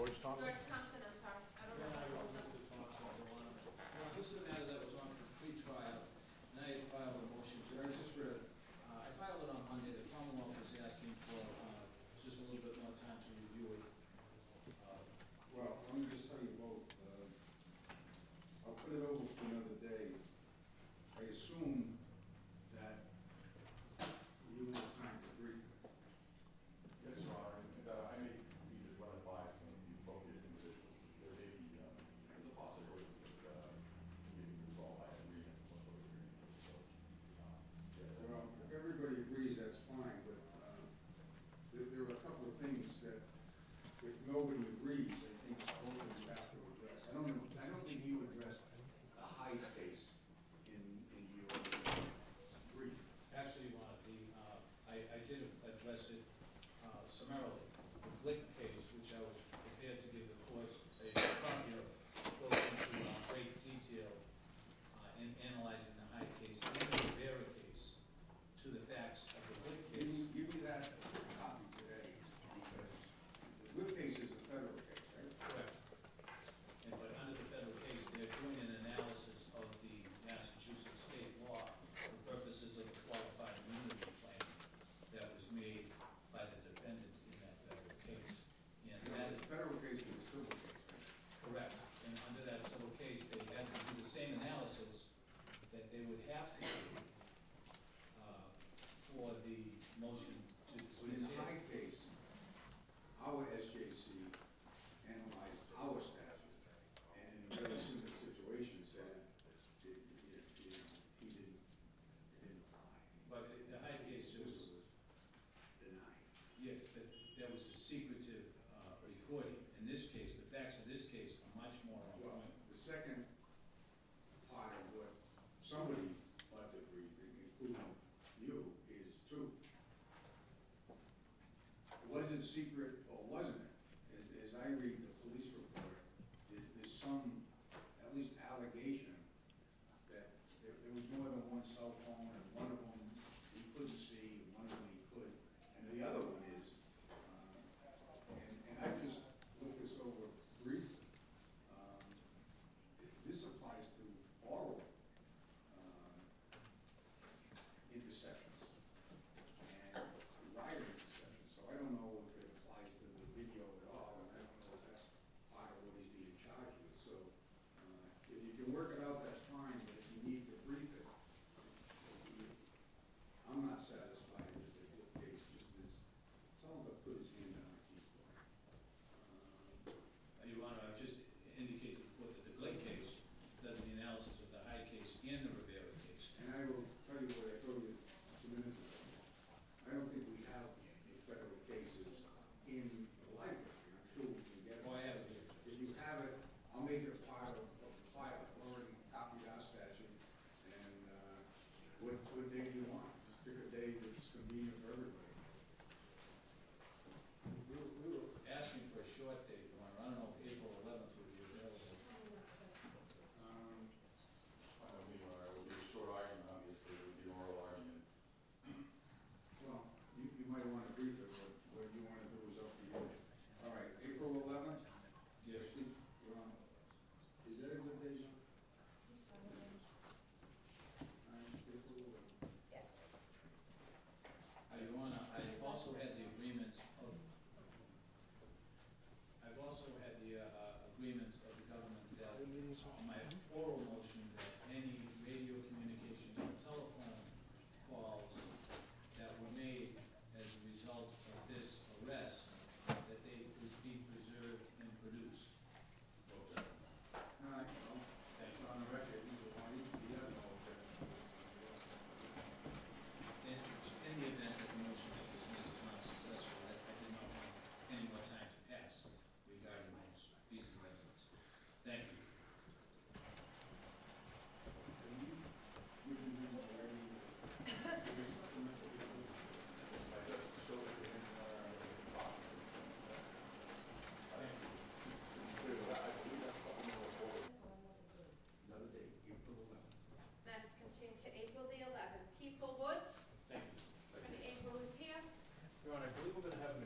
George Thompson? George Thompson, I'm sorry. I don't know. Yeah, Mr. Thompson. Well, this is a matter that was on for pretrial. Now I filed a motion to register. Uh, I filed it on Monday. The Commonwealth is asking for uh, just a little bit more time to review it. Uh, well, let me just tell you both. Uh, I'll put it over for another day. I assume complete that civil case, they had to do the same analysis that they would have to do uh, for the motion also had the uh, agreement of the government that on my oral motion to April the 11th. Keith Woods, Thank you. from April is here. Your Honor, I believe we're going to have an